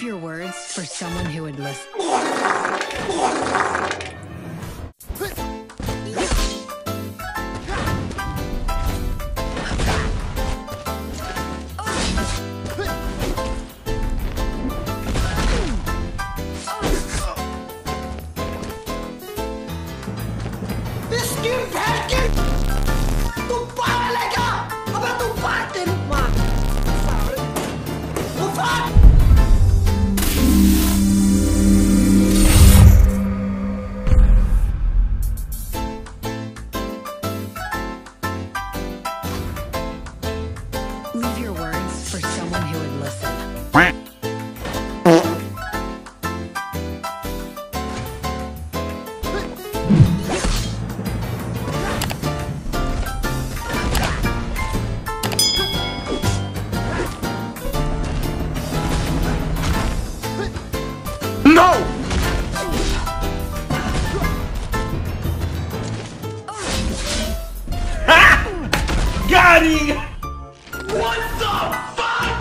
Your words for someone who would listen. Ha! What the fuck?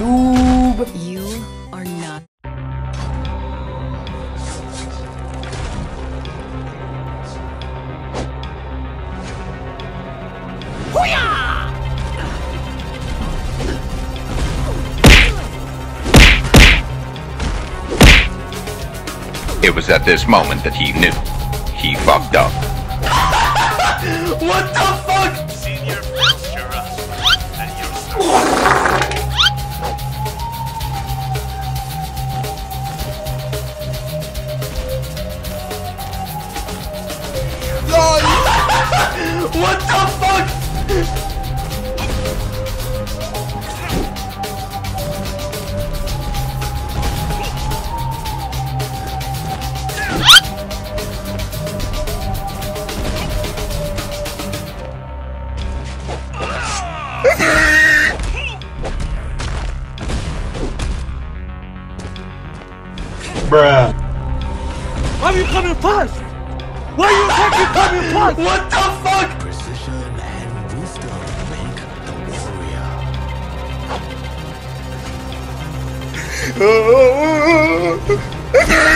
Noob! You It was at this moment that he knew. He fucked up. What the Bruh. Why are you coming fast? Why are you fucking coming fast? What the fuck? Precision and wisdom make the warrior. Here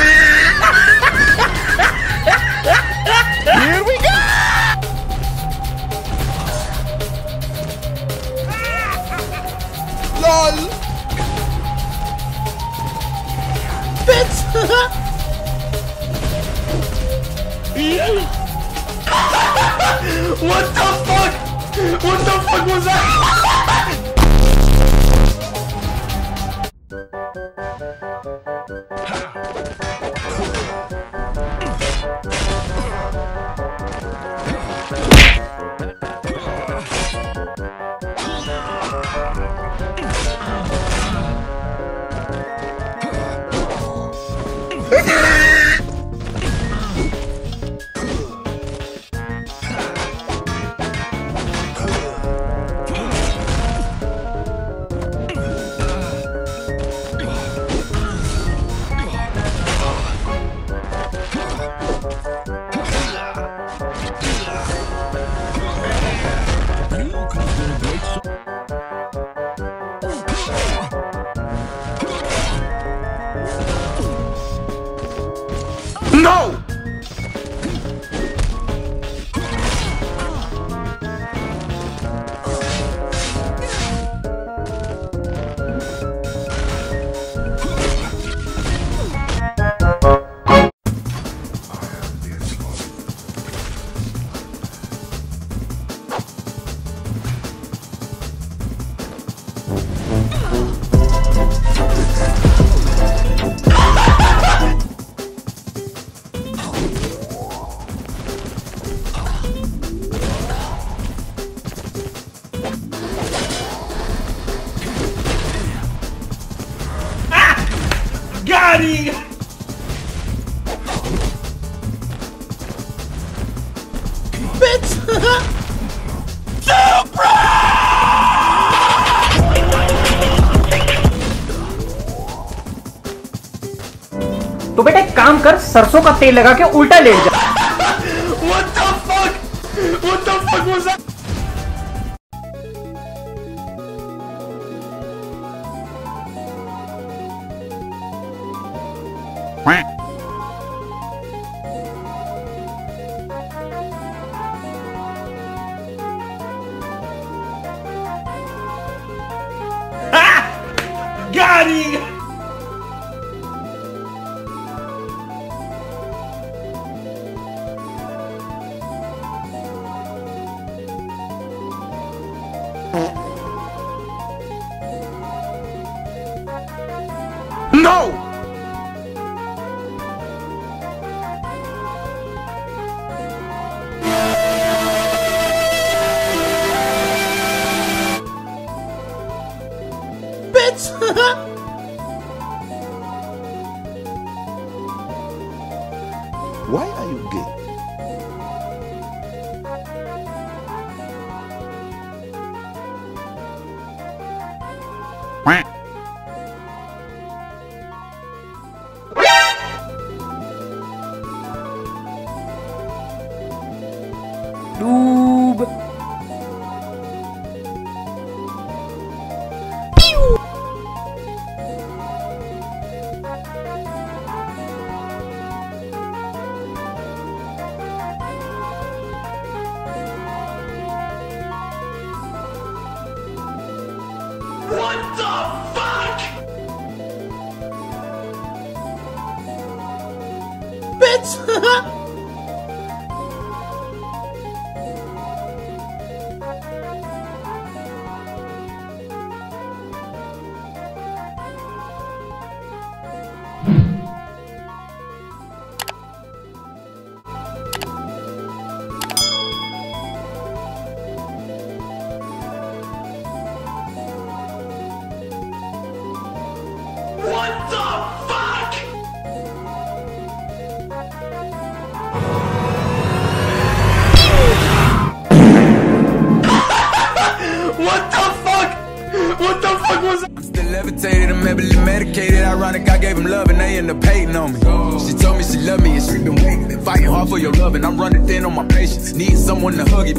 What the fuck? What the fuck was that? Got him! तो बेटा एक काम कर सरसों का तेल लगा के उल्टा लेट जा What the fuck? What the fuck was that? Him! No! Bitch! you gay? What the fuck? Bitch! What the fuck? what the fuck? What the fuck was that? Still levitated, I'm heavily medicated. Ironic, I gave him love and they end up hating on me. She told me she loved me and she been waiting. Fighting hard for your love and I'm running thin on my patience. Need someone to hug it.